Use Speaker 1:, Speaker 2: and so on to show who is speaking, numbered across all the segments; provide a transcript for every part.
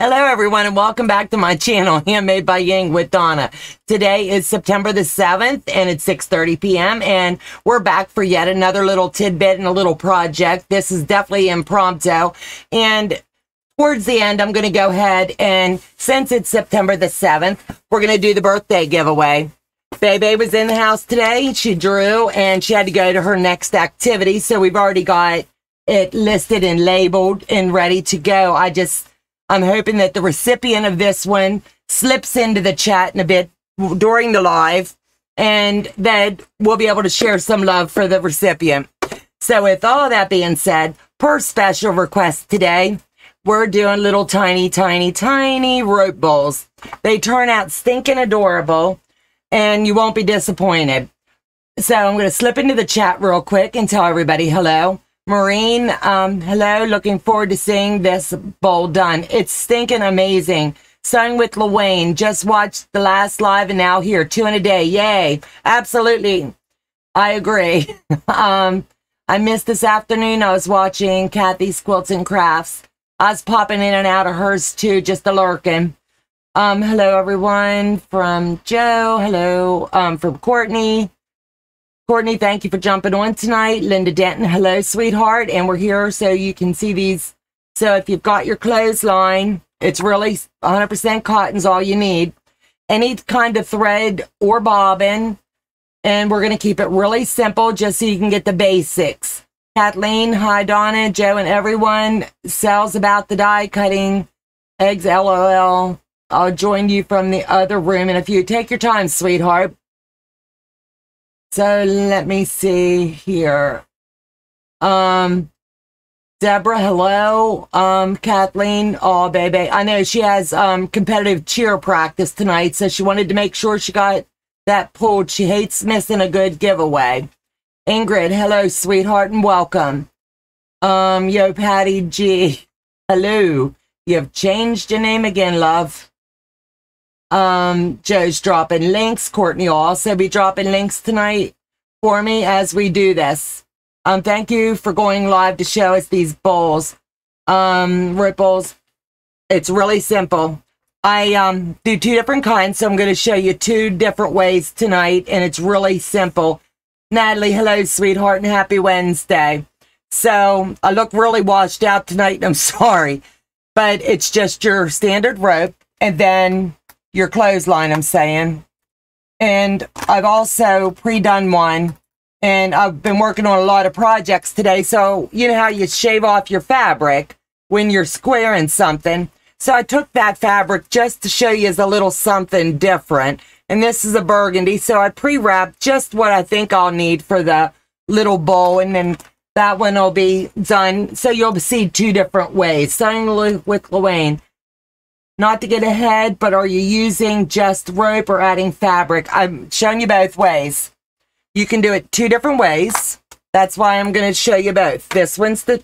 Speaker 1: Hello, everyone, and welcome back to my channel, Handmade by Ying with Donna. Today is September the 7th, and it's 6.30 p.m., and we're back for yet another little tidbit and a little project. This is definitely impromptu, and towards the end, I'm going to go ahead and, since it's September the 7th, we're going to do the birthday giveaway. Bebe was in the house today. She drew, and she had to go to her next activity, so we've already got it listed and labeled and ready to go. I just, I'm hoping that the recipient of this one slips into the chat in a bit during the live and that we'll be able to share some love for the recipient. So with all that being said, per special request today, we're doing little tiny, tiny, tiny rope bowls. They turn out stinking adorable and you won't be disappointed. So I'm going to slip into the chat real quick and tell everybody hello. Maureen, um, hello. Looking forward to seeing this bowl done. It's stinking amazing. Sewing with Luane. Just watched the last live and now here. Two in a day. Yay. Absolutely. I agree. um, I missed this afternoon. I was watching Kathy's Quilts and Crafts. I was popping in and out of hers too, just a lurking. Um, hello everyone from Joe. Hello, um, from Courtney. Courtney, thank you for jumping on tonight. Linda Denton, hello, sweetheart. And we're here so you can see these. So if you've got your clothesline, it's really 100% cotton's all you need. Any kind of thread or bobbin. And we're going to keep it really simple just so you can get the basics. Kathleen, hi Donna, Joe, and everyone. Sells about the die cutting eggs, LOL. I'll join you from the other room in a few. Take your time, sweetheart. So let me see here. Um, Deborah, hello. Um, Kathleen, oh, baby. I know she has um, competitive cheer practice tonight, so she wanted to make sure she got that pulled. She hates missing a good giveaway. Ingrid, hello, sweetheart, and welcome. Um, yo, Patty G, hello. You've changed your name again, love. Um, Joe's dropping links. Courtney will also be dropping links tonight for me as we do this. Um, thank you for going live to show us these bowls. Um, ripples. It's really simple. I um, do two different kinds, so I'm going to show you two different ways tonight, and it's really simple. Natalie, hello, sweetheart, and happy Wednesday. So I look really washed out tonight, and I'm sorry, but it's just your standard rope, and then your clothesline, I'm saying. And I've also pre-done one and I've been working on a lot of projects today. So you know how you shave off your fabric when you're squaring something. So I took that fabric just to show you as a little something different. And this is a burgundy. So I pre-wrapped just what I think I'll need for the little bowl. And then that one will be done. So you'll see two different ways. Sewing with Luane not to get ahead, but are you using just rope or adding fabric? I'm showing you both ways. You can do it two different ways. That's why I'm going to show you both. This one's the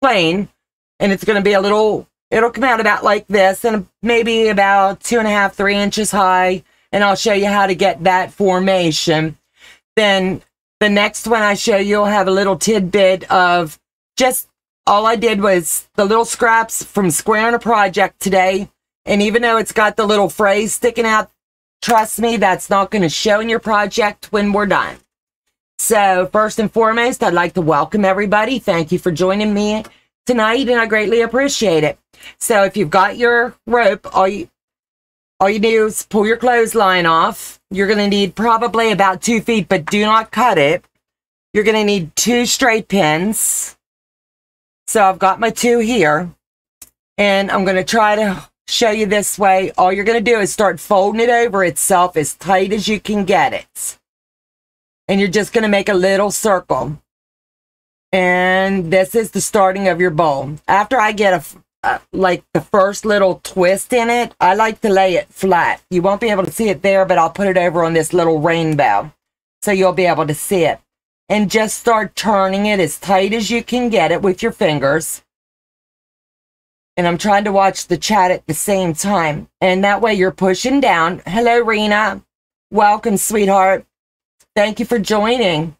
Speaker 1: plain, and it's going to be a little, it'll come out about like this, and maybe about two and a half, three inches high, and I'll show you how to get that formation. Then the next one I show you will have a little tidbit of just all I did was the little scraps from squaring a project today and even though it's got the little phrase sticking out, trust me, that's not going to show in your project when we're done. So first and foremost, I'd like to welcome everybody. Thank you for joining me tonight, and I greatly appreciate it. So if you've got your rope, all you, all you do is pull your clothesline off. You're going to need probably about two feet, but do not cut it. You're going to need two straight pins. So I've got my two here. And I'm going to try to show you this way. All you're going to do is start folding it over itself as tight as you can get it. And you're just going to make a little circle. And this is the starting of your bowl. After I get a, uh, like the first little twist in it, I like to lay it flat. You won't be able to see it there, but I'll put it over on this little rainbow. So you'll be able to see it. And just start turning it as tight as you can get it with your fingers and I'm trying to watch the chat at the same time. And that way you're pushing down. Hello, Rena. Welcome, sweetheart. Thank you for joining.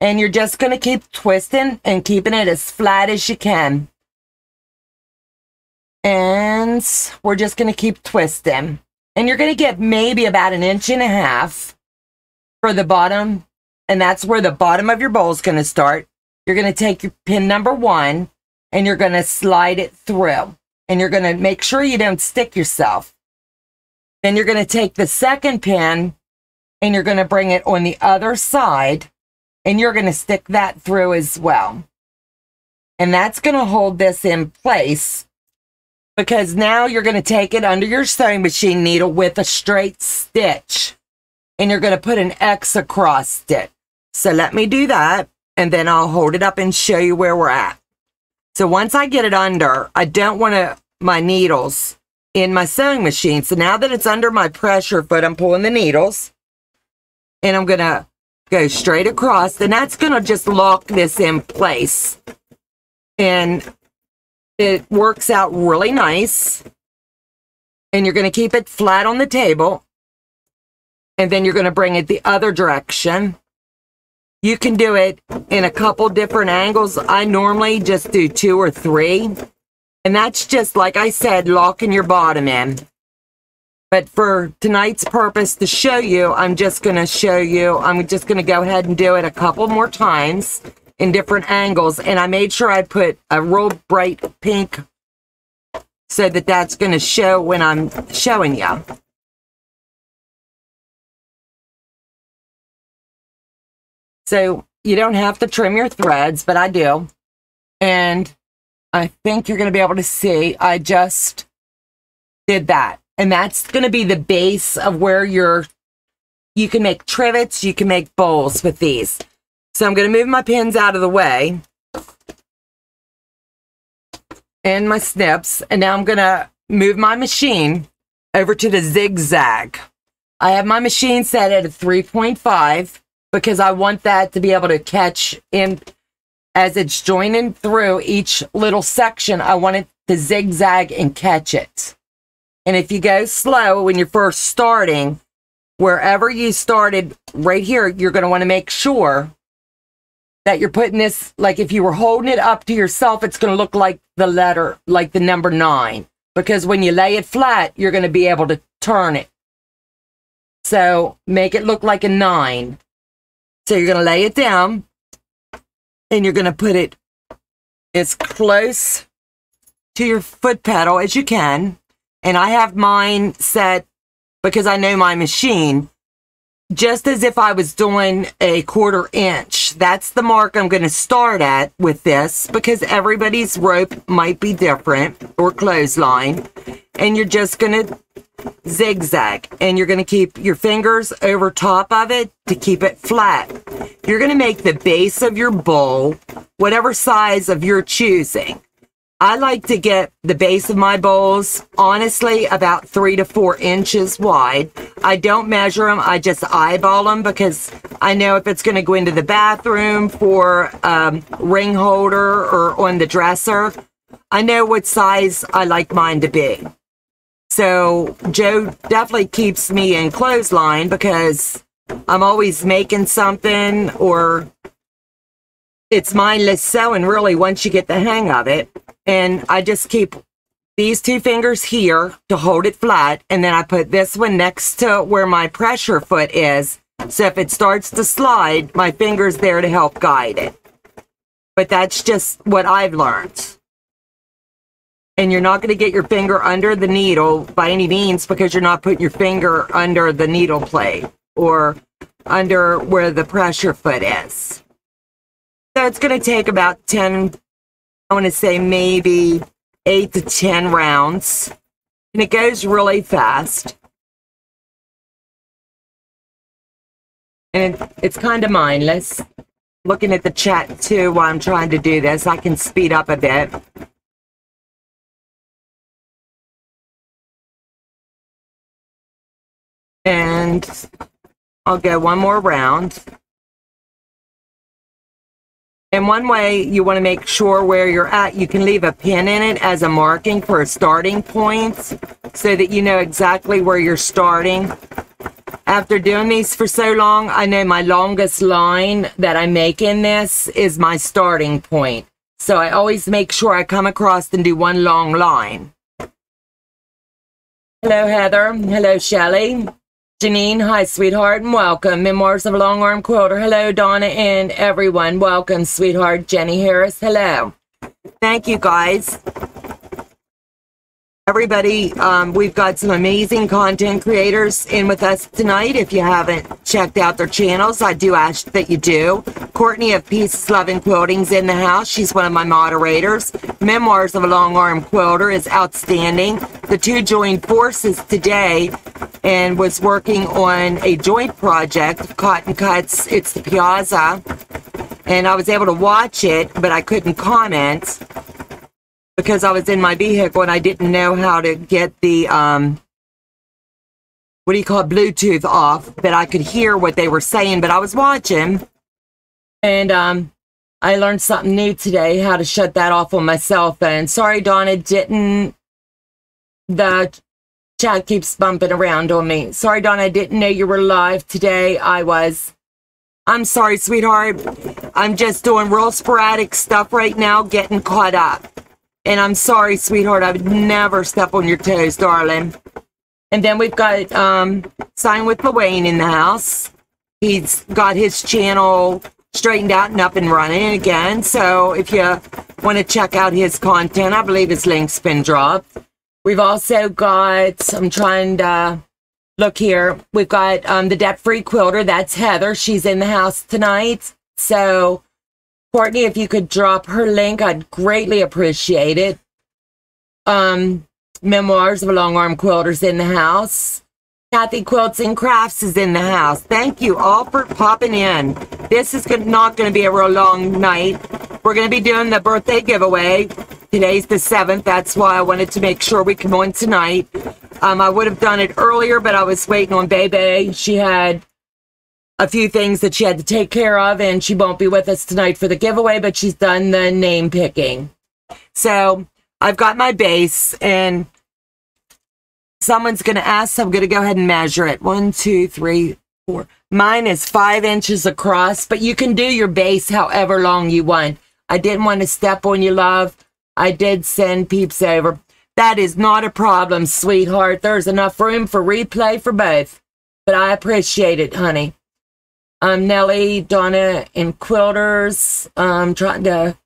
Speaker 1: And you're just going to keep twisting and keeping it as flat as you can. And we're just going to keep twisting. And you're going to get maybe about an inch and a half for the bottom. And that's where the bottom of your bowl is going to start. You're going to take your pin number one and you're going to slide it through. And you're going to make sure you don't stick yourself. Then you're going to take the second pin and you're going to bring it on the other side and you're going to stick that through as well. And that's going to hold this in place because now you're going to take it under your sewing machine needle with a straight stitch and you're going to put an X across it. So let me do that and then I'll hold it up and show you where we're at. So once I get it under, I don't want to, my needles in my sewing machine. So now that it's under my pressure foot, I'm pulling the needles and I'm going to go straight across and that's going to just lock this in place. And it works out really nice. And you're going to keep it flat on the table. And then you're going to bring it the other direction. You can do it in a couple different angles. I normally just do two or three. And that's just, like I said, locking your bottom in. But for tonight's purpose to show you, I'm just going to show you, I'm just going to go ahead and do it a couple more times in different angles. And I made sure I put a real bright pink so that that's going to show when I'm showing you. So you don't have to trim your threads, but I do. And I think you're going to be able to see I just did that. And that's going to be the base of where you're, you can make trivets, you can make bowls with these. So I'm going to move my pins out of the way and my snips. And now I'm going to move my machine over to the zigzag. I have my machine set at a 3.5 because I want that to be able to catch in as it's joining through each little section. I want it to zigzag and catch it. And if you go slow when you're first starting, wherever you started right here, you're going to want to make sure that you're putting this, like if you were holding it up to yourself, it's going to look like the letter, like the number nine. Because when you lay it flat, you're going to be able to turn it. So make it look like a nine. So you're going to lay it down and you're going to put it as close to your foot pedal as you can. And I have mine set because I know my machine just as if I was doing a quarter inch. That's the mark I'm going to start at with this because everybody's rope might be different or clothesline. And you're just going to zigzag and you're going to keep your fingers over top of it to keep it flat. You're going to make the base of your bowl whatever size of your choosing. I like to get the base of my bowls, honestly, about three to four inches wide. I don't measure them. I just eyeball them because I know if it's going to go into the bathroom for um, ring holder or on the dresser, I know what size I like mine to be. So Joe definitely keeps me in clothesline because I'm always making something or it's mindless sewing really once you get the hang of it. And I just keep these two fingers here to hold it flat. And then I put this one next to where my pressure foot is. So if it starts to slide, my finger's there to help guide it. But that's just what I've learned. And you're not going to get your finger under the needle by any means because you're not putting your finger under the needle plate or under where the pressure foot is. So it's going to take about 10, I want to say maybe 8 to 10 rounds. And it goes really fast. And it, it's kind of mindless. Looking at the chat too while I'm trying to do this, I can speed up a bit. And I'll go one more round. And one way you want to make sure where you're at, you can leave a pin in it as a marking for a starting point so that you know exactly where you're starting. After doing these for so long, I know my longest line that I make in this is my starting point. So I always make sure I come across and do one long line. Hello, Heather. Hello, Shelly. Janine, hi, sweetheart, and welcome. Memoirs of a Long Arm Quilter. Hello, Donna, and everyone. Welcome, sweetheart. Jenny Harris, hello. Thank you, guys. Everybody, um, we've got some amazing content creators in with us tonight. If you haven't checked out their channels, I do ask that you do. Courtney of Pieces Love and Quilting's in the house. She's one of my moderators. Memoirs of a Long Arm Quilter is outstanding. The two joined forces today and was working on a joint project, Cotton Cuts, It's the Piazza. And I was able to watch it, but I couldn't comment because I was in my vehicle and I didn't know how to get the um what do you call it Bluetooth off, but I could hear what they were saying, but I was watching and um I learned something new today, how to shut that off on my cell phone. Sorry, Donna, didn't the chat keeps bumping around on me. Sorry, Donna, I didn't know you were live today. I was. I'm sorry, sweetheart. I'm just doing real sporadic stuff right now, getting caught up. And I'm sorry, sweetheart, I would never step on your toes, darling. And then we've got um, Sign with Wayne in the house. He's got his channel straightened out and up and running again. So if you want to check out his content, I believe his link's been dropped. We've also got, I'm trying to look here. We've got um, the Debt Free Quilter. That's Heather. She's in the house tonight. So Courtney, if you could drop her link, I'd greatly appreciate it. Um, Memoirs of a Long Arm Quilter's in the house. Kathy Quilts and Crafts is in the house. Thank you all for popping in. This is not going to be a real long night. We're going to be doing the birthday giveaway. Today's the 7th. That's why I wanted to make sure we come on tonight. Um, I would have done it earlier, but I was waiting on Bebe. She had a few things that she had to take care of, and she won't be with us tonight for the giveaway, but she's done the name picking. So I've got my base, and someone's going to ask, so I'm going to go ahead and measure it. One, two, three, four. Mine is five inches across, but you can do your base however long you want. I didn't want to step on you, love. I did send peeps over. That is not a problem, sweetheart. There's enough room for replay for both. But I appreciate it, honey um, Nellie, Donna, and Quilters. Um, trying to,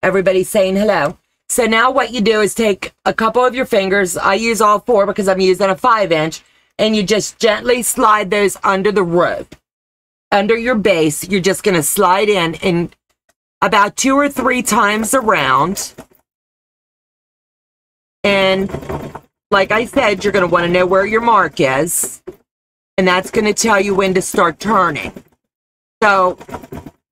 Speaker 1: everybody saying hello. So now what you do is take a couple of your fingers. I use all four because I'm using a five inch. And you just gently slide those under the rope. Under your base, you're just going to slide in and about two or three times around. And like I said, you're going to want to know where your mark is. And that's going to tell you when to start turning. So,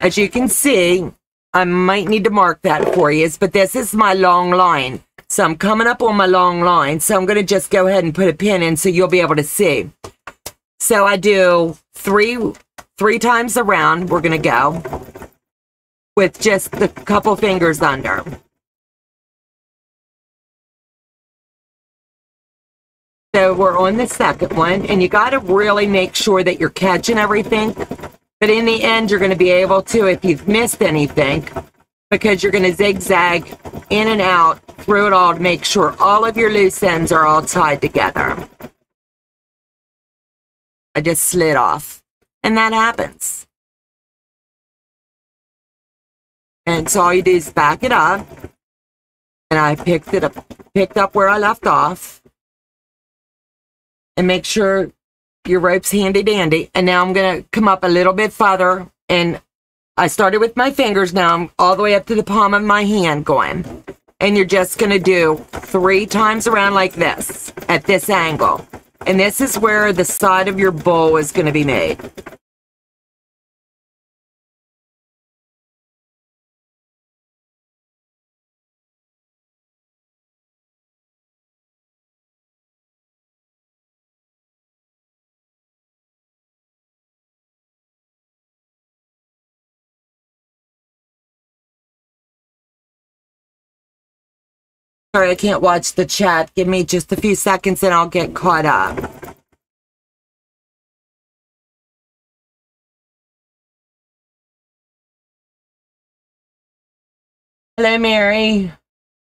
Speaker 1: as you can see, I might need to mark that for you, but this is my long line. So I'm coming up on my long line. So I'm going to just go ahead and put a pin in so you'll be able to see. So I do three, three times around. We're going to go with just the couple fingers under. So we're on the second one, and you got to really make sure that you're catching everything but in the end, you're going to be able to, if you've missed anything, because you're going to zigzag in and out through it all to make sure all of your loose ends are all tied together. I just slid off. And that happens. And so all you do is back it up. And I picked it up, picked up where I left off. And make sure your rope's handy dandy. And now I'm going to come up a little bit further. And I started with my fingers. Now I'm all the way up to the palm of my hand going. And you're just going to do three times around like this at this angle. And this is where the side of your bowl is going to be made. Sorry, I can't watch the chat. Give me just a few seconds and I'll get caught up. Hello, Mary.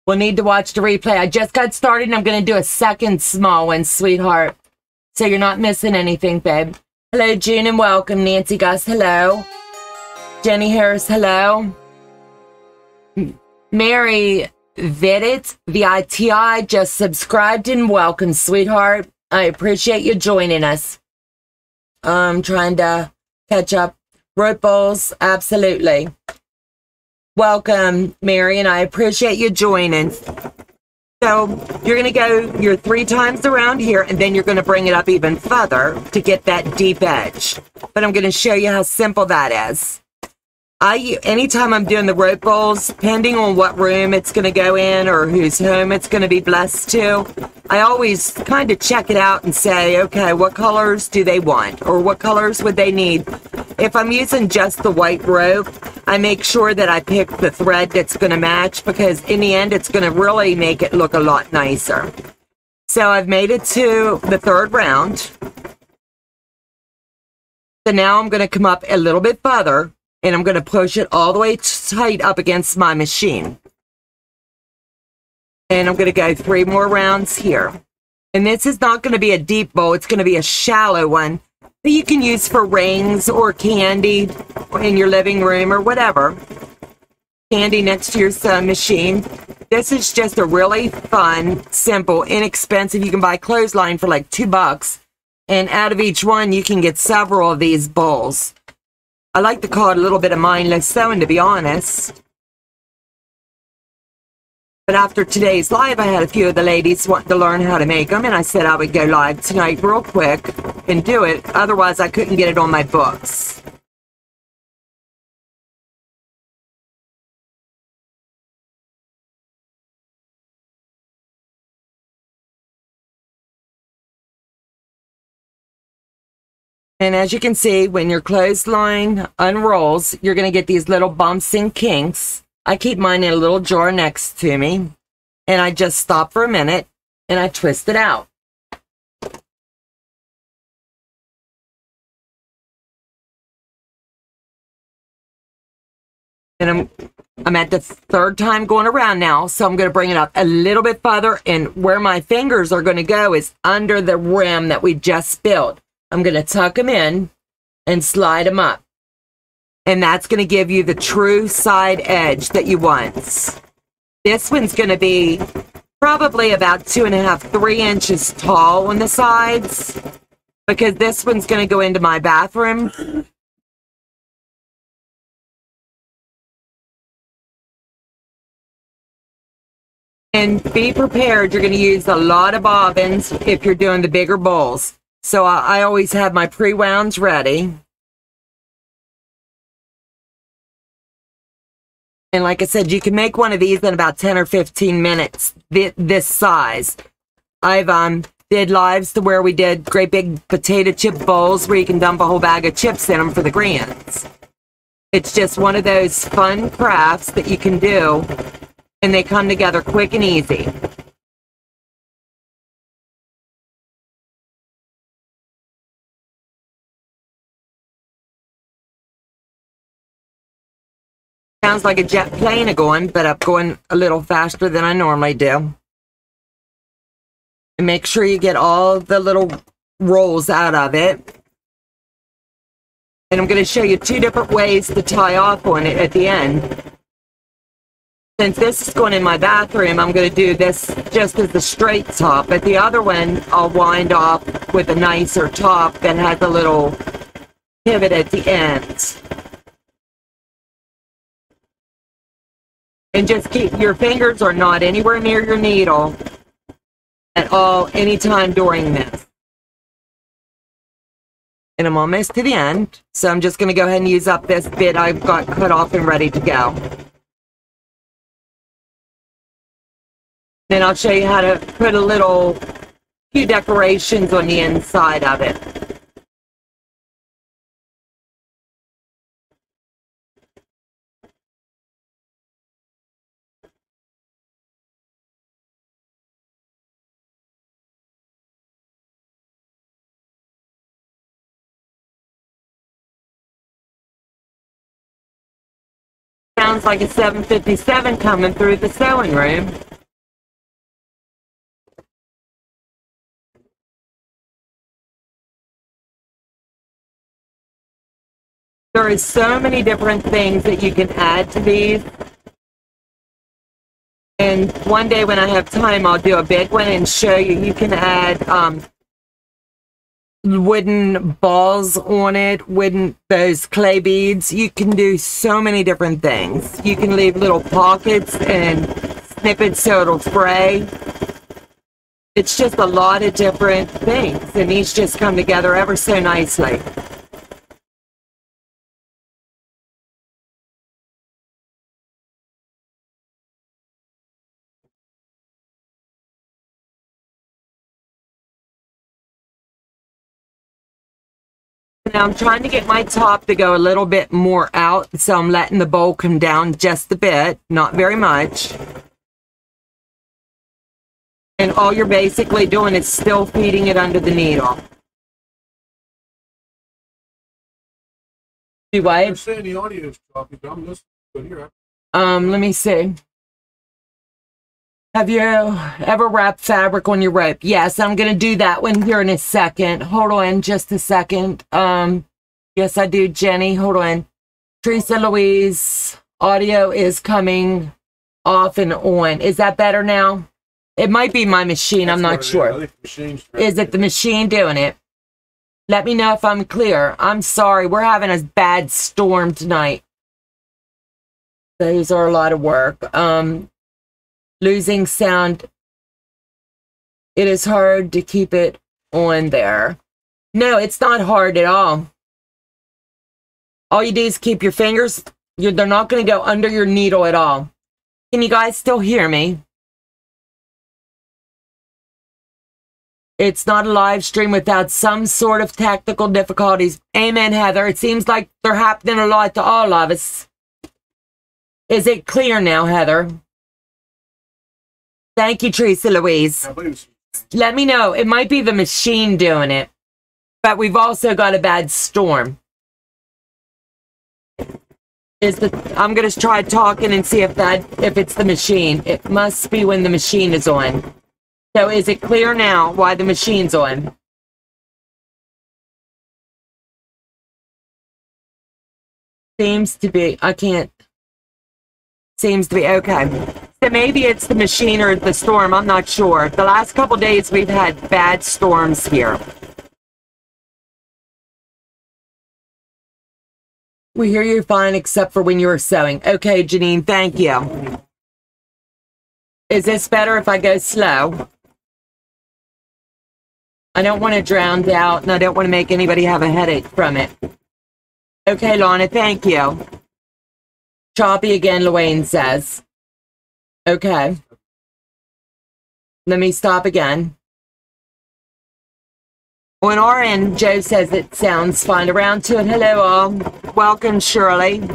Speaker 1: We'll need to watch the replay. I just got started and I'm going to do a second small one, sweetheart. So you're not missing anything, babe. Hello, June, and welcome. Nancy Gus, hello. Jenny Harris, hello. Mary Vidit, V-I-T-I, just subscribed and welcome, sweetheart. I appreciate you joining us. I'm trying to catch up. Rope bowls, absolutely. Welcome, Mary, and I appreciate you joining. So you're going to go your three times around here, and then you're going to bring it up even further to get that deep edge. But I'm going to show you how simple that is. I anytime I'm doing the rope bowls, depending on what room it's going to go in or whose home it's going to be blessed to, I always kind of check it out and say, okay, what colors do they want or what colors would they need? If I'm using just the white rope, I make sure that I pick the thread that's going to match because in the end, it's going to really make it look a lot nicer. So I've made it to the third round. So now I'm going to come up a little bit further and I'm going to push it all the way tight up against my machine. And I'm going to go three more rounds here. And this is not going to be a deep bowl. It's going to be a shallow one that you can use for rings or candy in your living room or whatever. Candy next to your uh, machine. This is just a really fun, simple, inexpensive. You can buy clothesline for like two bucks. And out of each one, you can get several of these bowls. I like to call it a little bit of mindless sewing, to be honest. But after today's live, I had a few of the ladies want to learn how to make them, and I said I would go live tonight real quick and do it. Otherwise, I couldn't get it on my books. And as you can see, when your clothesline unrolls, you're going to get these little bumps and kinks. I keep mine in a little jar next to me. And I just stop for a minute and I twist it out. And I'm, I'm at the third time going around now, so I'm going to bring it up a little bit further. And where my fingers are going to go is under the rim that we just built. I'm going to tuck them in and slide them up. And that's going to give you the true side edge that you want. This one's going to be probably about two and a half, three inches tall on the sides because this one's going to go into my bathroom. And be prepared, you're going to use a lot of bobbins if you're doing the bigger bowls. So I, I always have my pre-wounds ready. And like I said, you can make one of these in about 10 or 15 minutes, this size. I've um did lives to where we did great big potato chip bowls where you can dump a whole bag of chips in them for the grands. It's just one of those fun crafts that you can do, and they come together quick and easy. Sounds like a jet plane a going, but I'm going a little faster than I normally do. And make sure you get all the little rolls out of it. And I'm going to show you two different ways to tie off on it at the end. Since this is going in my bathroom, I'm going to do this just as the straight top. But the other one, I'll wind off with a nicer top that has a little pivot at the end. And just keep your fingers are not anywhere near your needle at all anytime during this. And I'm almost to the end, so I'm just going to go ahead and use up this bit I've got cut off and ready to go. Then I'll show you how to put a little few decorations on the inside of it. sounds like a 757 coming through the sewing room. There is so many different things that you can add to these. And one day when I have time, I'll do a big one and show you. You can add um, wooden balls on it, wooden those clay beads. You can do so many different things. You can leave little pockets and snippets so it'll spray. It's just a lot of different things, and these just come together ever so nicely. I'm trying to get my top to go a little bit more out, so I'm letting the bowl come down just a bit, not very much. And all you're basically doing is still feeding it under the needle. Do I?
Speaker 2: I'm saying the audio is choppy, but I'm listening to it here.
Speaker 1: Um, let me see. Have you ever wrapped fabric on your rope? Yes, I'm going to do that one here in a second. Hold on just a second. Um, yes, I do, Jenny. Hold on. Teresa Louise, audio is coming off and on. Is that better now? It might be my machine. I'm not
Speaker 2: That's it is.
Speaker 1: sure.
Speaker 2: I think the machine's trying
Speaker 1: Is it the machine doing it? Let me know if I'm clear. I'm sorry. We're having a bad storm tonight. Those are a lot of work. Um, losing sound. It is hard to keep it on there. No, it's not hard at all. All you do is keep your fingers. You're, they're not going to go under your needle at all. Can you guys still hear me? It's not a live stream without some sort of technical difficulties. Amen, Heather. It seems like they're happening a lot to all of us. Is it clear now, Heather? Thank you, Teresa Louise.
Speaker 2: I believe it's
Speaker 1: Let me know. It might be the machine doing it, but we've also got a bad storm. Is the I'm gonna try talking and see if that if it's the machine. It must be when the machine is on. So is it clear now why the machine's on? Seems to be. I can't. Seems to be okay. Maybe it's the machine or the storm. I'm not sure. The last couple days we've had bad storms here. We hear you fine except for when you were sewing. Okay, Janine, thank you. Is this better if I go slow? I don't want to drown out and I don't want to make anybody have a headache from it. Okay, Lana, thank you. Choppy again, Luane says. Okay. Let me stop again. On our end, Joe says it sounds fine. Around to it. Hello, all. Welcome, Shirley.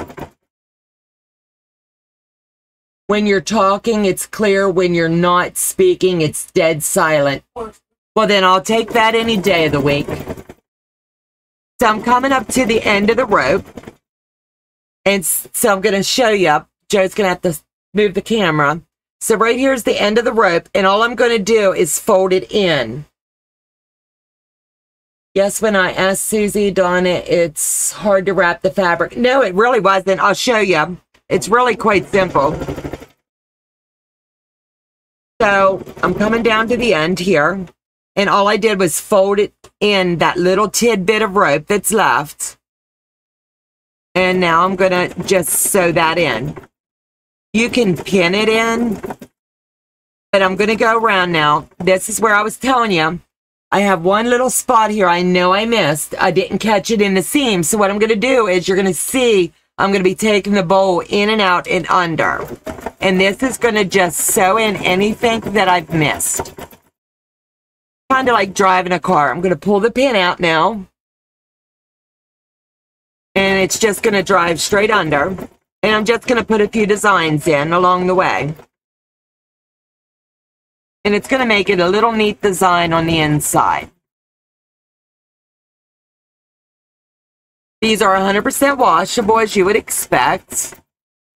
Speaker 1: When you're talking, it's clear. When you're not speaking, it's dead silent. Well, then I'll take that any day of the week. So I'm coming up to the end of the rope. And so I'm going to show you. Joe's going to have to move the camera. So right here is the end of the rope. And all I'm going to do is fold it in. Yes, when I asked Susie, Donna, it's hard to wrap the fabric. No, it really wasn't. I'll show you. It's really quite simple. So I'm coming down to the end here. And all I did was fold it in that little tidbit of rope that's left. And now I'm going to just sew that in. You can pin it in, but I'm going to go around now. This is where I was telling you. I have one little spot here I know I missed. I didn't catch it in the seam. So what I'm going to do is you're going to see I'm going to be taking the bowl in and out and under. And this is going to just sew in anything that I've missed. Kind of like driving a car. I'm going to pull the pin out now. And it's just going to drive straight under. And I'm just going to put a few designs in along the way. And it's going to make it a little neat design on the inside. These are 100% washable as you would expect.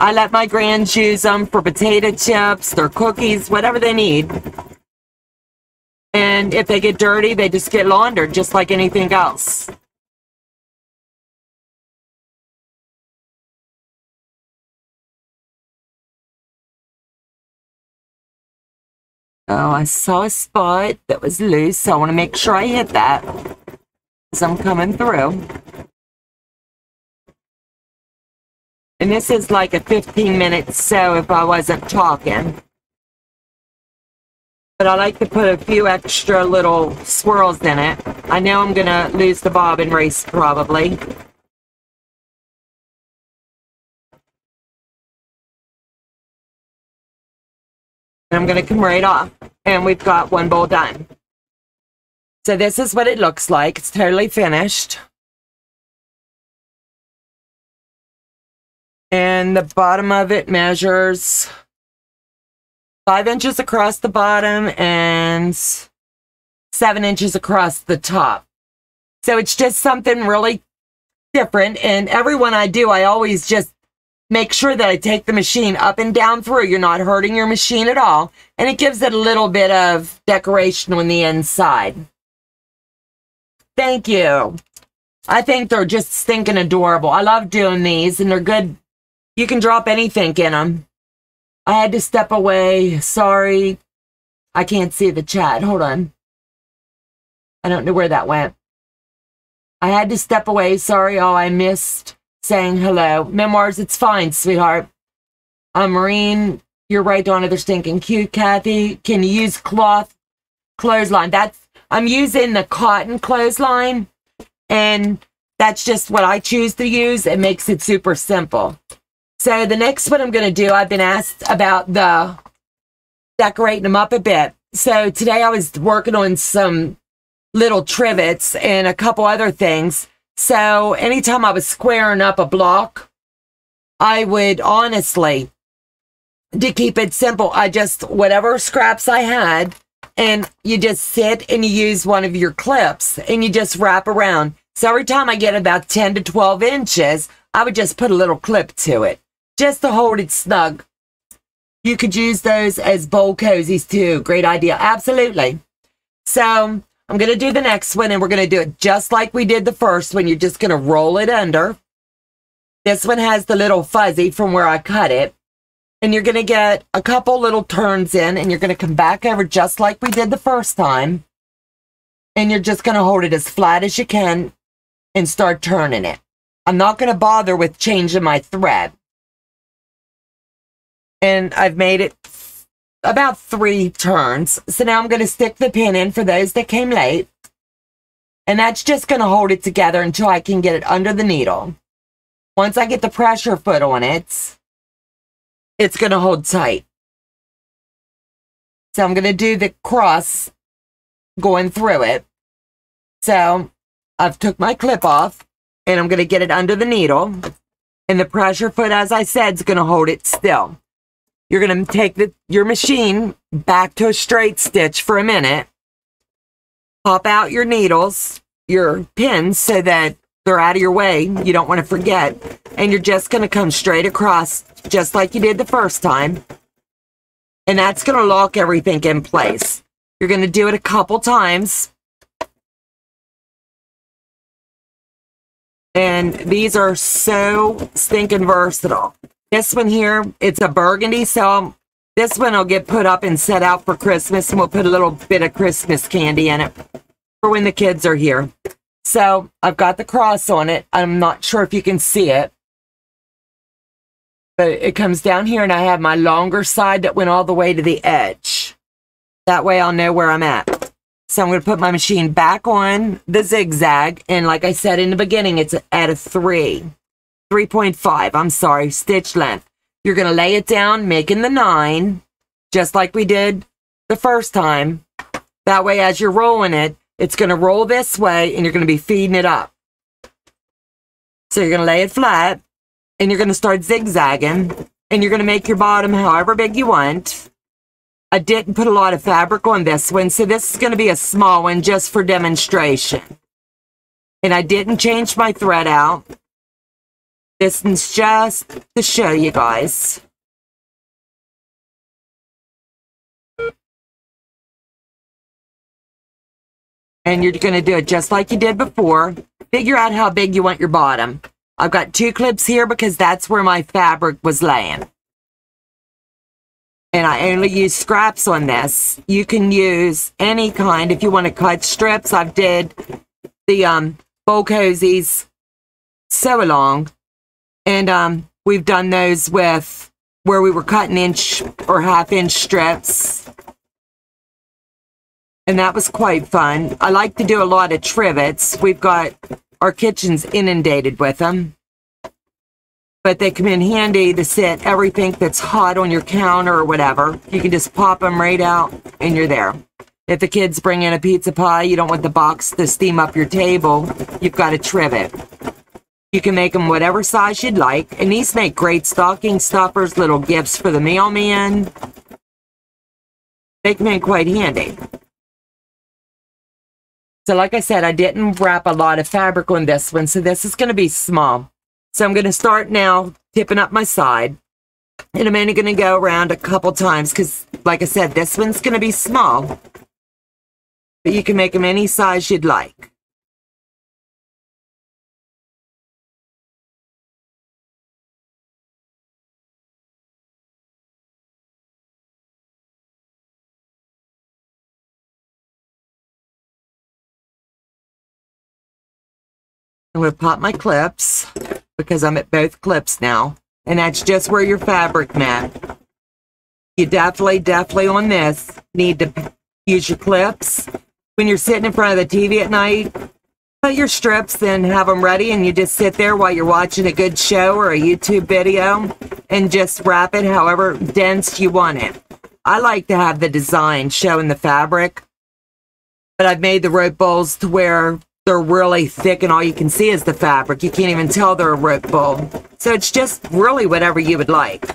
Speaker 1: I let my grands use them for potato chips, their cookies, whatever they need. And if they get dirty, they just get laundered just like anything else. Oh, I saw a spot that was loose, so I want to make sure I hit that as I'm coming through. And this is like a 15 minute sew if I wasn't talking. But I like to put a few extra little swirls in it. I know I'm going to lose the bobbin race probably. I'm going to come right off. And we've got one bowl done. So this is what it looks like. It's totally finished. And the bottom of it measures five inches across the bottom and seven inches across the top. So it's just something really different. And every one I do, I always just make sure that I take the machine up and down through. You're not hurting your machine at all. And it gives it a little bit of decoration on the inside. Thank you. I think they're just stinking adorable. I love doing these and they're good. You can drop anything in them. I had to step away. Sorry. I can't see the chat. Hold on. I don't know where that went. I had to step away. Sorry. Oh, I missed saying hello. Memoirs, it's fine, sweetheart. Uh, I'm Marine, you're right, Donna. They're stinking cute. Kathy, can you use cloth clothesline? That's I'm using the cotton clothesline, and that's just what I choose to use. It makes it super simple. So the next one I'm going to do, I've been asked about the decorating them up a bit. So today I was working on some little trivets and a couple other things. So anytime I was squaring up a block, I would honestly, to keep it simple, I just, whatever scraps I had, and you just sit and you use one of your clips and you just wrap around. So every time I get about 10 to 12 inches, I would just put a little clip to it just to hold it snug. You could use those as bowl cozies too. Great idea. Absolutely. So I'm going to do the next one and we're going to do it just like we did the first one. You're just going to roll it under. This one has the little fuzzy from where I cut it. And you're going to get a couple little turns in and you're going to come back over just like we did the first time. And you're just going to hold it as flat as you can and start turning it. I'm not going to bother with changing my thread. And I've made it about three turns. So now I'm going to stick the pin in for those that came late. And that's just going to hold it together until I can get it under the needle. Once I get the pressure foot on it, it's going to hold tight. So I'm going to do the cross going through it. So I've took my clip off and I'm going to get it under the needle. And the pressure foot, as I said, is going to hold it still. You're going to take the, your machine back to a straight stitch for a minute. Pop out your needles, your pins, so that they're out of your way. You don't want to forget. And you're just going to come straight across, just like you did the first time. And that's going to lock everything in place. You're going to do it a couple times. And these are so stinking versatile. This one here, it's a burgundy, so this one will get put up and set out for Christmas, and we'll put a little bit of Christmas candy in it for when the kids are here. So I've got the cross on it. I'm not sure if you can see it. But it comes down here, and I have my longer side that went all the way to the edge. That way I'll know where I'm at. So I'm going to put my machine back on the zigzag. And like I said in the beginning, it's at a 3. 3.5, I'm sorry, stitch length. You're going to lay it down, making the 9, just like we did the first time. That way, as you're rolling it, it's going to roll this way, and you're going to be feeding it up. So you're going to lay it flat, and you're going to start zigzagging, and you're going to make your bottom however big you want. I didn't put a lot of fabric on this one, so this is going to be a small one just for demonstration. And I didn't change my thread out. This is just to show you guys. And you're going to do it just like you did before. Figure out how big you want your bottom. I've got two clips here because that's where my fabric was laying. and I only use scraps on this. You can use any kind if you want to cut strips. I've did the um bowl cozies sew along, and um we've done those with where we were cutting inch or half inch strips. And that was quite fun. I like to do a lot of trivets. We've got our kitchens inundated with them but they come in handy to sit everything that's hot on your counter or whatever. You can just pop them right out and you're there. If the kids bring in a pizza pie, you don't want the box to steam up your table, you've got a trivet. You can make them whatever size you'd like, and these make great stocking stuffers, little gifts for the mailman. They come in quite handy. So like I said, I didn't wrap a lot of fabric on this one, so this is going to be small. So I'm going to start now tipping up my side. And I'm only going to go around a couple times because, like I said, this one's going to be small. But you can make them any size you'd like. I'm going to pop my clips because I'm at both clips now. And that's just where your fabric met. You definitely, definitely on this need to use your clips. When you're sitting in front of the TV at night, put your strips and have them ready and you just sit there while you're watching a good show or a YouTube video and just wrap it however dense you want it. I like to have the design showing the fabric, but I've made the rope bowls to where they're really thick and all you can see is the fabric. You can't even tell they're a rope. So it's just really whatever you would like.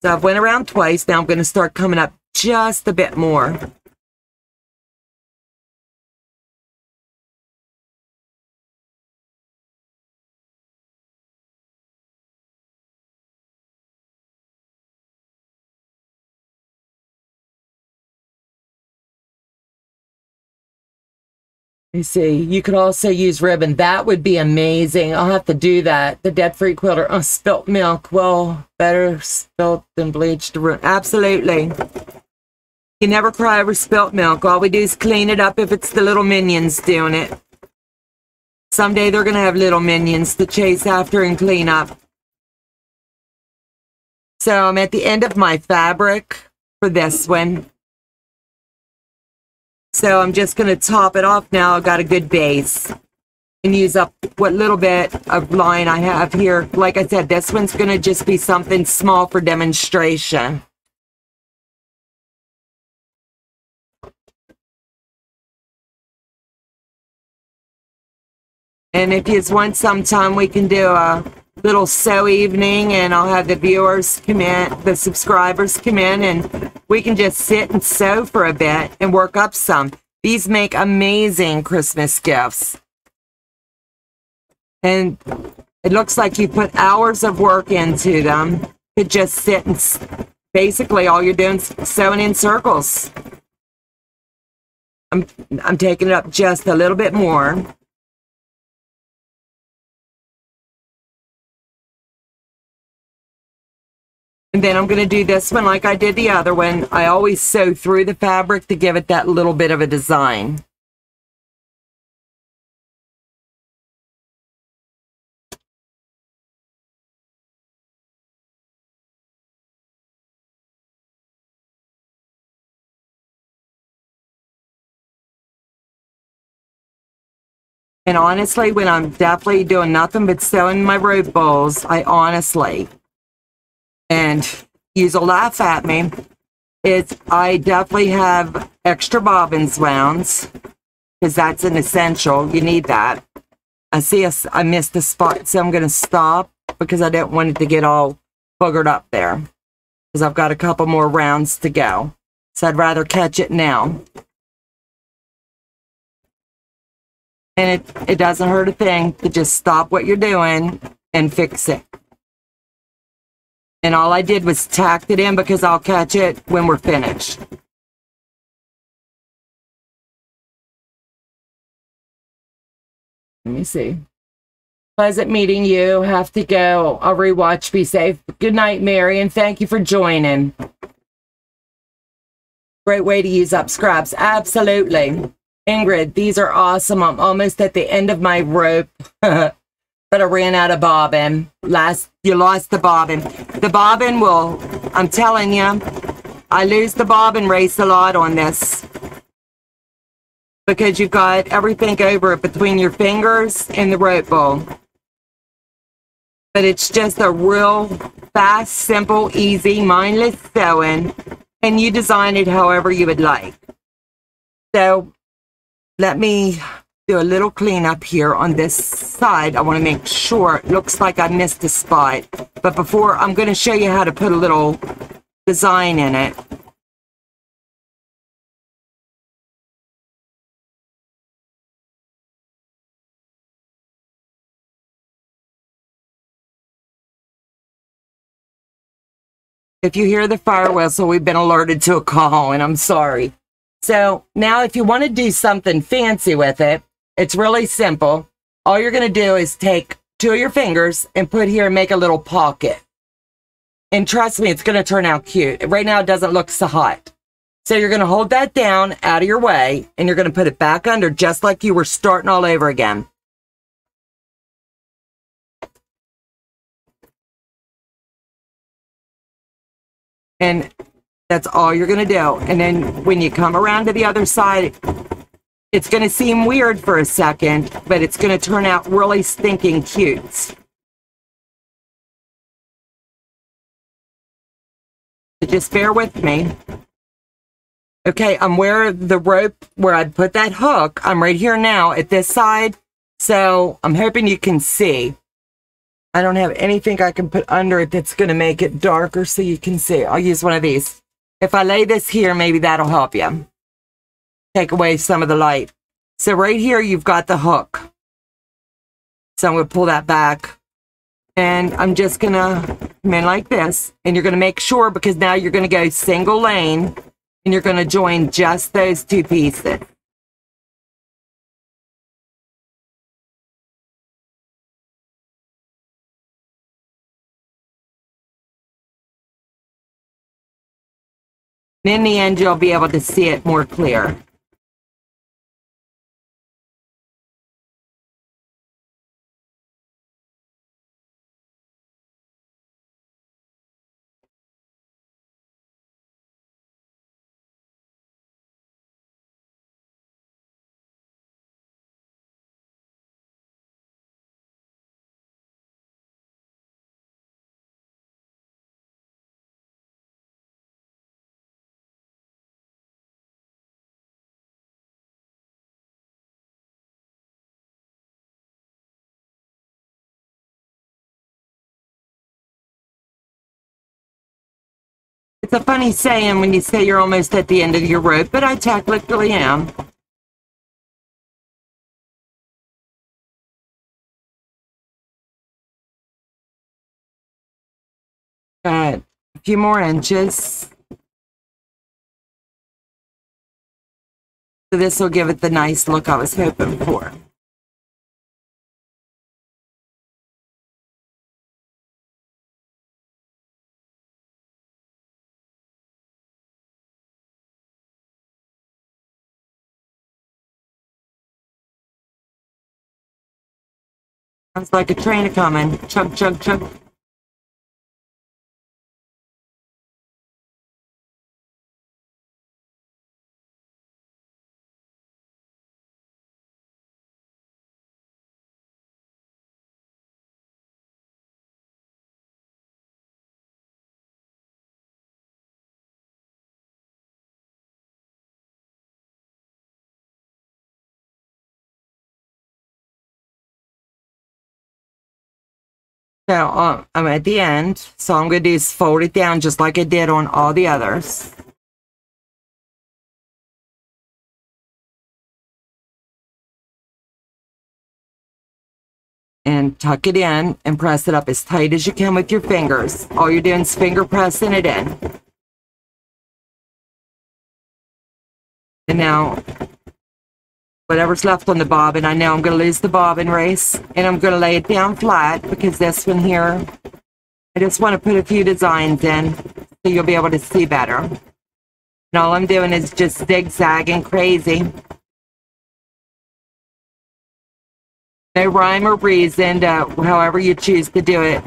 Speaker 1: So I've went around twice. Now I'm going to start coming up just a bit more. You see, you could also use ribbon. That would be amazing. I'll have to do that. The debt free quilter. Oh, spilt milk. Well, better spilt than bleached. Absolutely. You never cry over spilt milk. All we do is clean it up if it's the little minions doing it. Someday they're going to have little minions to chase after and clean up. So I'm at the end of my fabric for this one. So I'm just going to top it off now. I've got a good base and use up what little bit of line I have here. Like I said, this one's going to just be something small for demonstration. And if you want sometime, we can do a little sew evening and I'll have the viewers come in, the subscribers come in and we can just sit and sew for a bit and work up some. These make amazing Christmas gifts. And it looks like you put hours of work into them to just sit and basically all you're doing is sewing in circles. I'm, I'm taking it up just a little bit more. And then I'm going to do this one like I did the other one. I always sew through the fabric to give it that little bit of a design. And honestly, when I'm definitely doing nothing but sewing my rope bowls, I honestly and use a laugh at me is I definitely have extra bobbins rounds because that's an essential. You need that. I see I missed the spot, so I'm going to stop because I didn't want it to get all boogered up there because I've got a couple more rounds to go. So I'd rather catch it now. And it, it doesn't hurt a thing to just stop what you're doing and fix it. And all I did was tacked it in because I'll catch it when we're finished. Let me see. Pleasant meeting you. Have to go. I'll rewatch. Be safe. Good night, Mary, and thank you for joining. Great way to use up scraps. Absolutely. Ingrid, these are awesome. I'm almost at the end of my rope, but I ran out of bobbin. Last, you lost the bobbin. The bobbin will, I'm telling you, I lose the bobbin race a lot on this because you've got everything over it between your fingers and the rope bowl. But it's just a real fast, simple, easy, mindless sewing, and you design it however you would like. So let me do a little cleanup here on this side. I want to make sure it looks like I missed a spot. But before, I'm going to show you how to put a little design in it. If you hear the fire whistle, we've been alerted to a call, and I'm sorry. So now if you want to do something fancy with it, it's really simple. All you're going to do is take two of your fingers and put here and make a little pocket. And trust me, it's going to turn out cute. Right now, it doesn't look so hot. So you're going to hold that down out of your way and you're going to put it back under just like you were starting all over again. And that's all you're going to do. And then when you come around to the other side, it's going to seem weird for a second, but it's going to turn out really stinking cute. So just bear with me. Okay, I'm where the rope, where I'd put that hook. I'm right here now at this side. So I'm hoping you can see. I don't have anything I can put under it that's going to make it darker so you can see. I'll use one of these. If I lay this here, maybe that'll help you. Take away some of the light. So right here, you've got the hook. So I'm going to pull that back. And I'm just going to come in like this. And you're going to make sure, because now you're going to go single lane, and you're going to join just those two pieces. in the end, you'll be able to see it more clear. It's a funny saying when you say you're almost at the end of your rope, but I technically am. Got a few more inches. So this will give it the nice look I was hoping for. Sounds like a train coming. Chug, chug, chug. So um, I'm at the end. So I'm going to is fold it down just like I did on all the others. And tuck it in and press it up as tight as you can with your fingers. All you're doing is finger pressing it in. And now whatever's left on the bobbin. I know I'm going to lose the bobbin race and I'm going to lay it down flat because this one here, I just want to put a few designs in so you'll be able to see better. And all I'm doing is just zigzagging crazy. No rhyme or reason to however you choose to do it.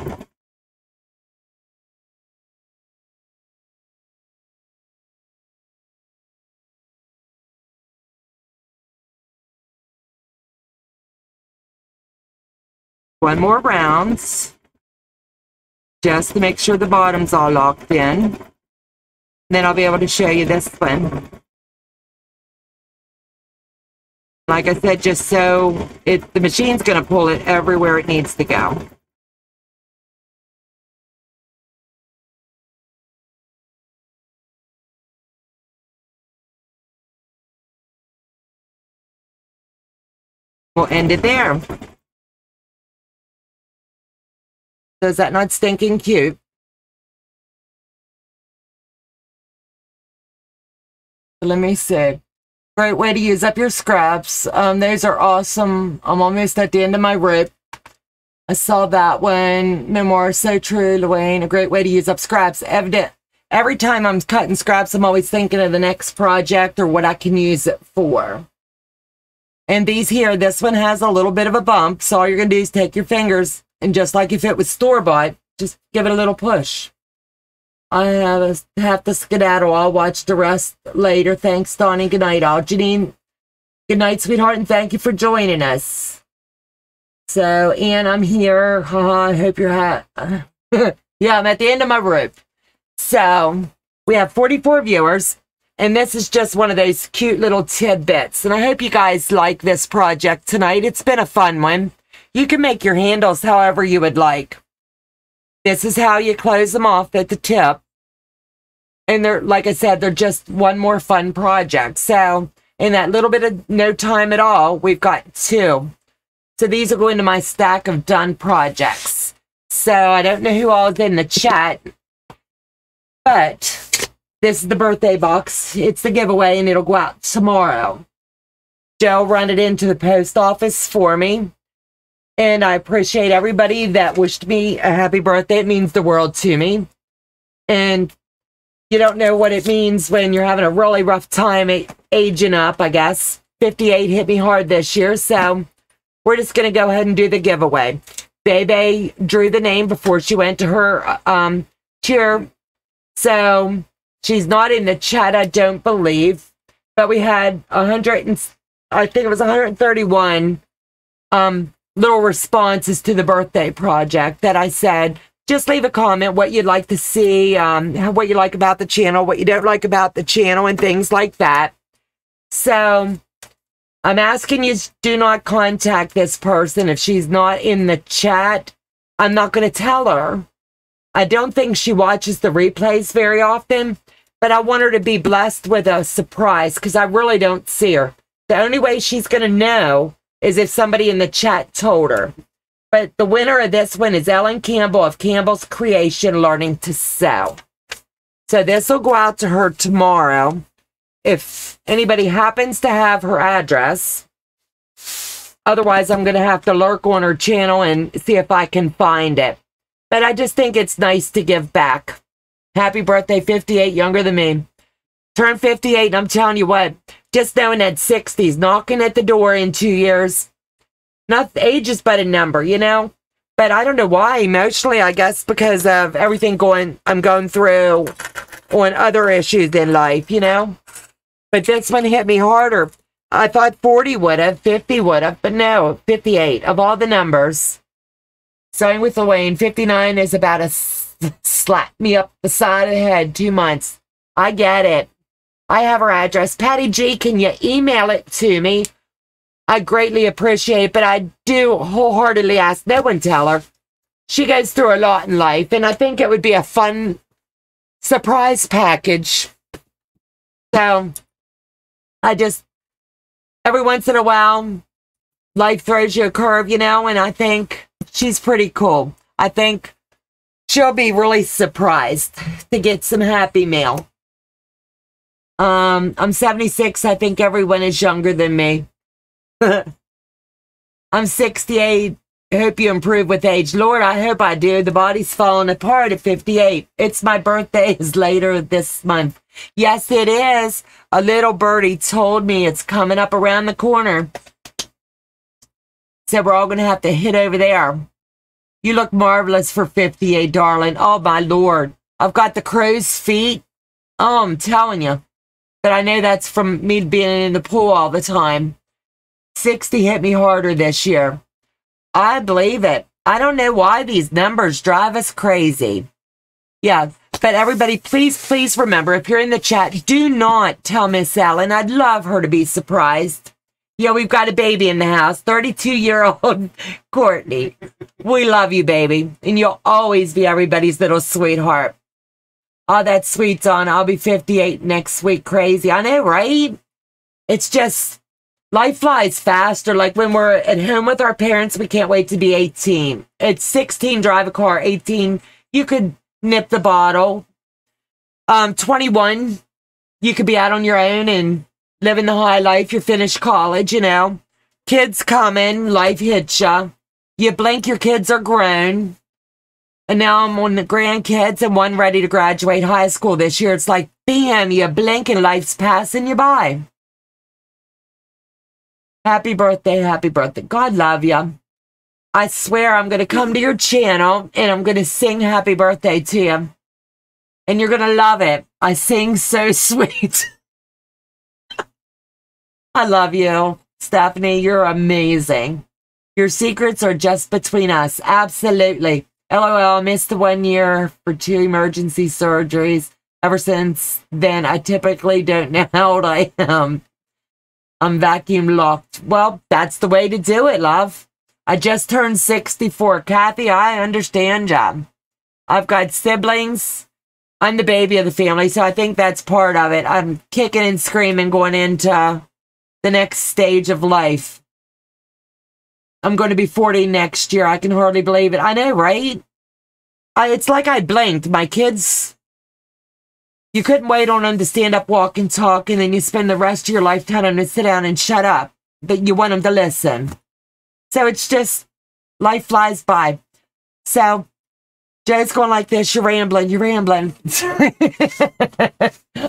Speaker 1: One more rounds just to make sure the bottom's all locked in. Then I'll be able to show you this one. Like I said, just so it the machine's going to pull it everywhere it needs to go. We'll end it there. Is that not stinking cute? Let me see. Great way to use up your scraps. Um, those are awesome. I'm almost at the end of my rope. I saw that one. Memoir so true, Luane. A great way to use up scraps. Evident. Every time I'm cutting scraps, I'm always thinking of the next project or what I can use it for. And these here, this one has a little bit of a bump. So all you're going to do is take your fingers and just like if it was store-bought, just give it a little push. I have, a, have to skedaddle. I'll watch the rest later. Thanks, Donnie. Good night, all. Janine, good night, sweetheart, and thank you for joining us. So, Ann, I'm here. I hope you're ha- yeah, I'm at the end of my rope. So, we have 44 viewers, and this is just one of those cute little tidbits. And I hope you guys like this project tonight. It's been a fun one. You can make your handles however you would like. This is how you close them off at the tip. And they're, like I said, they're just one more fun project. So in that little bit of no time at all, we've got two. So these will go into my stack of done projects. So I don't know who all is in the chat, but this is the birthday box. It's the giveaway and it'll go out tomorrow. Joe run it into the post office for me. And I appreciate everybody that wished me a happy birthday. It means the world to me. And you don't know what it means when you're having a really rough time aging up, I guess. 58 hit me hard this year, so we're just going to go ahead and do the giveaway. Bebe drew the name before she went to her um, cheer. So she's not in the chat, I don't believe. But we had 100 and I think it was 131 um, little responses to the birthday project that I said, just leave a comment what you'd like to see, um, what you like about the channel, what you don't like about the channel, and things like that. So I'm asking you do not contact this person if she's not in the chat. I'm not going to tell her. I don't think she watches the replays very often, but I want her to be blessed with a surprise because I really don't see her. The only way she's going to know is if somebody in the chat told her. But the winner of this one is Ellen Campbell of Campbell's Creation Learning to Sew. So this will go out to her tomorrow. If anybody happens to have her address, otherwise I'm going to have to lurk on her channel and see if I can find it. But I just think it's nice to give back. Happy birthday, 58, younger than me. Turn 58, and I'm telling you what, just knowing that 60s knocking at the door in two years. Not age is but a number, you know? But I don't know why emotionally, I guess because of everything going I'm going through on other issues in life, you know? But this one hit me harder. I thought 40 would have, 50 would have, but no, 58 of all the numbers. Starting with Elaine, 59 is about a slap me up the side of the head, two months. I get it. I have her address. Patty G, can you email it to me? I greatly appreciate it, but I do wholeheartedly ask no one tell her. She goes through a lot in life, and I think it would be a fun surprise package. So, I just, every once in a while, life throws you a curve, you know, and I think she's pretty cool. I think she'll be really surprised to get some happy mail. Um, I'm 76. I think everyone is younger than me. I'm 68. I Hope you improve with age. Lord, I hope I do. The body's falling apart at 58. It's my birthday is later this month. Yes, it is. A little birdie told me it's coming up around the corner. Said we're all going to have to hit over there. You look marvelous for 58, darling. Oh, my Lord. I've got the crow's feet. Oh, I'm telling you. But I know that's from me being in the pool all the time. 60 hit me harder this year. I believe it. I don't know why these numbers drive us crazy. Yeah, but everybody, please, please remember if you're in the chat, do not tell Miss Allen. I'd love her to be surprised. Yeah, we've got a baby in the house, 32 year old Courtney. We love you, baby. And you'll always be everybody's little sweetheart. Oh, that's sweet, Dawn. I'll be 58 next week. Crazy. I know, right? It's just life flies faster. Like when we're at home with our parents, we can't wait to be 18. At 16, drive a car. 18, you could nip the bottle. Um, 21, you could be out on your own and living the high life. You're finished college, you know. Kids coming, life hits ya. You blink, your kids are grown. And now I'm on the grandkids and one ready to graduate high school this year. It's like, bam, you blink and life's passing you by. Happy birthday, happy birthday. God love you. I swear I'm going to come to your channel and I'm going to sing happy birthday to you. And you're going to love it. I sing so sweet. I love you, Stephanie. You're amazing. Your secrets are just between us. Absolutely. LOL, missed the one year for two emergency surgeries. Ever since then, I typically don't know how old I am. I'm vacuum locked. Well, that's the way to do it, love. I just turned 64. Kathy, I understand ya. I've got siblings. I'm the baby of the family, so I think that's part of it. I'm kicking and screaming going into the next stage of life. I'm going to be 40 next year. I can hardly believe it. I know, right? I, it's like I blinked. My kids you couldn't wait on them to stand up, walk, and talk, and then you spend the rest of your life telling them to sit down and shut up. But you want them to listen. So it's just life flies by. So Joe's going like this. You're rambling. You're rambling.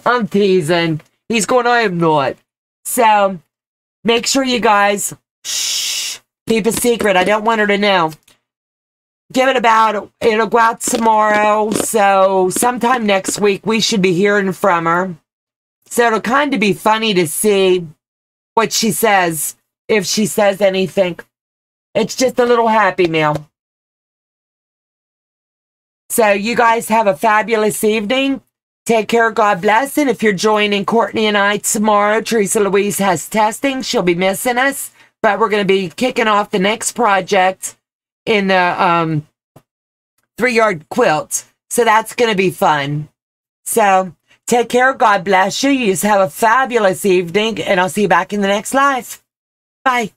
Speaker 1: I'm teasing. He's going, I am not. So make sure you guys shh, keep a secret. I don't want her to know give it about, it'll go out tomorrow. So sometime next week, we should be hearing from her. So it'll kind of be funny to see what she says, if she says anything. It's just a little happy meal. So you guys have a fabulous evening. Take care. God bless. And if you're joining Courtney and I tomorrow, Teresa Louise has testing. She'll be missing us, but we're going to be kicking off the next project in the um, three yard quilt. So that's going to be fun. So take care. God bless you. You just have a fabulous evening, and I'll see you back in the next live. Bye.